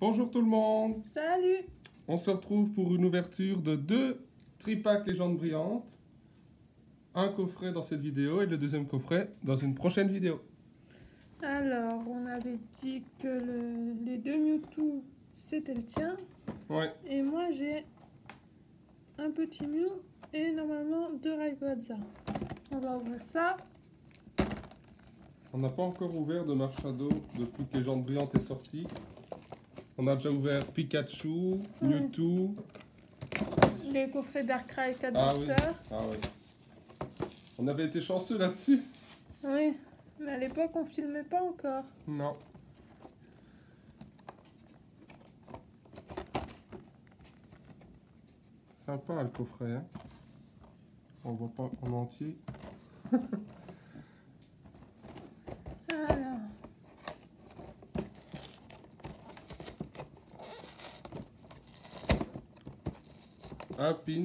Bonjour tout le monde Salut On se retrouve pour une ouverture de deux tripacks légendes brillantes. Un coffret dans cette vidéo et le deuxième coffret dans une prochaine vidéo. Alors, on avait dit que le- les deux Mewtwo, c'était le tien. Ouais, Et moi, j'ai un petit Mew et normalement deux Rayquaza. On va ouvrir ça. on n'a pas encore ouvert de Marshado depuis que Légende Brillante est sortie. On a déjà ouvert Pikachu, Mewtwo. Les coffrets Darkrai 4 Ah oui. Ah ouais. On avait été chanceux là-dessus. Oui. Mais à l'époque, on filmait pas encore. Non. Sympa le coffret, hein. On voit pas en entier. Alors. Un pins,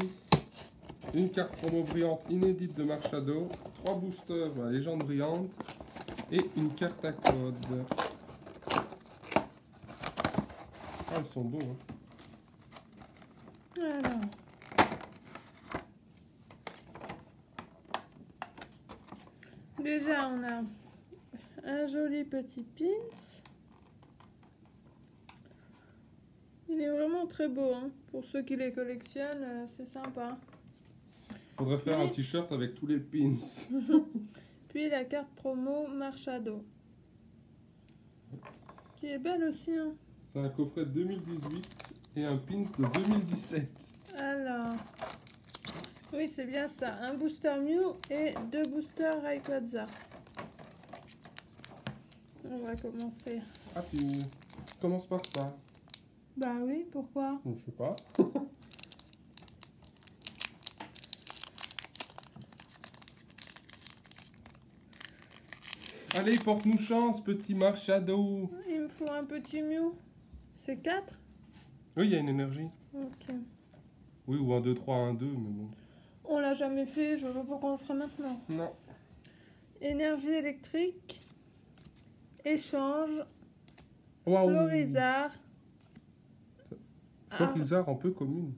une carte promo brillante inédite de Marshado, trois boosters la légende brillante et une carte à code. Ah, ils sont beaux, hein. Déjà, on a un joli petit pins. Il est vraiment très beau. hein. Pour ceux qui les collectionnent, euh, c'est sympa. Faudrait faire un t-shirt avec tous les pins. Puis la carte promo Marchado. Qui est belle aussi. hein. C'est un coffret de 2018 et un pins de 2017. Alors. Oui, c'est bien ça. Un booster Mew et deux boosters Rayquaza. On va commencer. Ah, tu commences par ça Bah oui, pourquoi? Je sais pas. Allez, porte-nous chance, petit Marshado. Il me faut un petit Mew. C'est 4 Oui, il y a une énergie. Ok. Oui, ou un 2, 3, un 2, mais bon. On l'a jamais fait, je vois pourquoi on le ferait maintenant. Non. Énergie électrique. Échange. Waouh Florizard. Ah, Florizard en peu commune.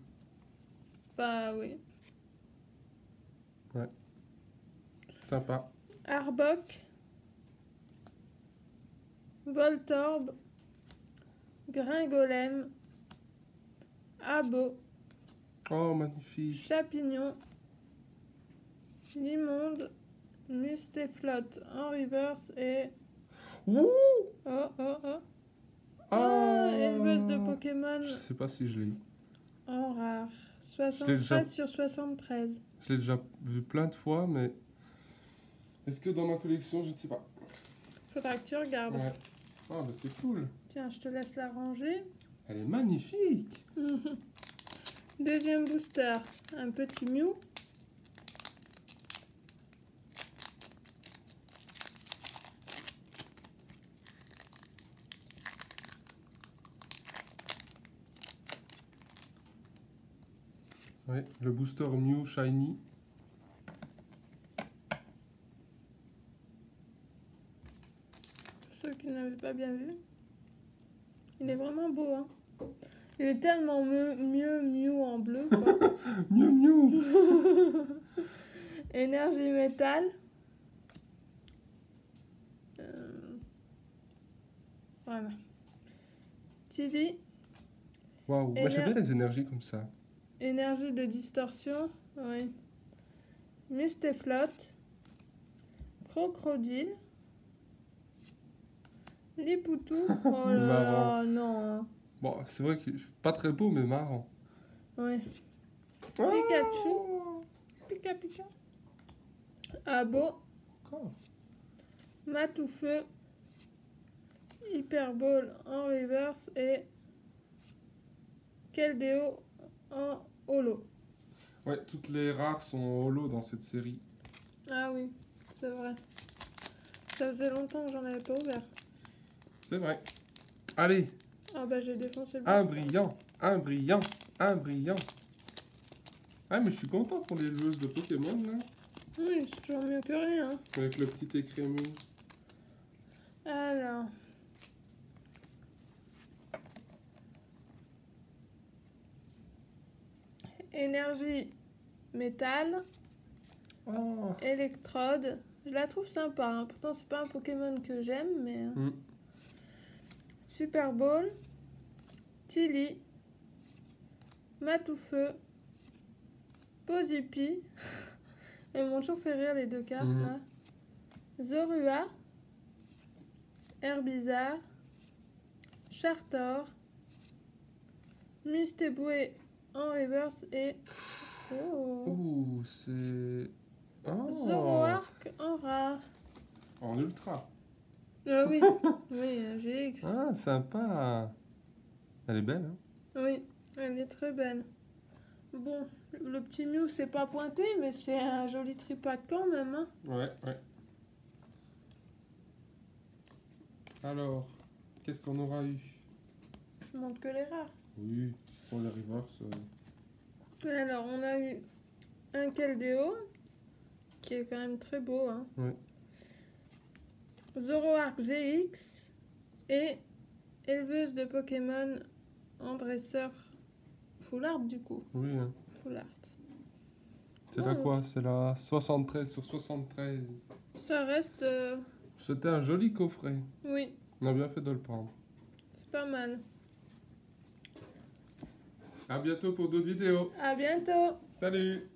bah oui. Sympa. Arbok. Voltorb. Gringolem. Abo. Oh, magnifique. Chapignon. Limonde. Mustéflotte en reverse et. Ouh Oh oh oh. Ah Ah, éleveuse de Pokémon Je sais pas si je l'ai eu. en rare. l'ai déjà- 73 sur 73. Je l'ai déjà vu plein de fois, mais... Est-ce que dans ma collection, je ne sais pas? Faudra que tu regardes. Ouais. Ah, bah c'est cool. Tiens, je te laisse la ranger. Elle est magnifique. Deuxième booster, un petit Mew. Ouais, le booster Mew Shiny. Ceux qui n'avaient pas bien vu. Il est vraiment beau, hein. Il est tellement mieux, mieux Mew en bleu, quoi. Mew Mew Énergie métal. Euh, Voilà. Tilly, Waouh, moi j'aime bien les énergies comme ça. Énergie de distorsion. Oui. Mustéflotte. Crocodile. Lipoutou. Oh là non. hein. Bon, c'est vrai que pas très beau, mais marrant. Oui. Ah Pikachu. Pika pika. Abo. Oh. Matoufeu. Hyperball en reverse et Keldeo en holo. Ouais, toutes les rares sont en holo dans cette série. Ah oui, c'est vrai. Ça faisait longtemps que j'en avais pas ouvert. C'est vrai. Allez, Ah bah j'ai défoncé le un brillant, un brillant, un brillant. Ah, mais je suis content pour les joueuses de Pokémon, là. Oui, c'est toujours mieux que rien. Avec le petit écrémeux. Alors. Énergie métal, Oh. électrode. Je la trouve sympa. hein. Pourtant, c'est pas un Pokémon que j'aime, mais. Mm. Super Ball, Tilly, Matoufeu, Posipi. Elles m'ont toujours fait rire les deux cartes Mhm. là. Zorua, Herbizarre, Chartor, Musteboué en reverse et. Oh. Ouh, c'est. Oh. Zoroark en rare. En ultra. Ah oui, oui, euh, GX. Ah, sympa. Elle est belle, hein Oui, elle est très belle. Bon, le petit Mew, c'est pas pointé, mais c'est un joli tripack quand même. Hein. Ouais, ouais. Alors, qu'est-ce qu'on aura eu? Je montre que les rares. Oui, pour les reverse. euh, Alors, on a eu un Keldeo, qui est quand même très beau. Hein. Ouais. Zoroark GX et éleveuse de Pokémon en dresseur full art du coup. Oui, hein. Full art. c'est la quoi? C'est la 73 sur 73. Ça reste. euh, C'était un joli coffret. oui, On a bien fait de le prendre. c'est pas mal. À bientôt pour d'autres vidéos. À bientôt! Salut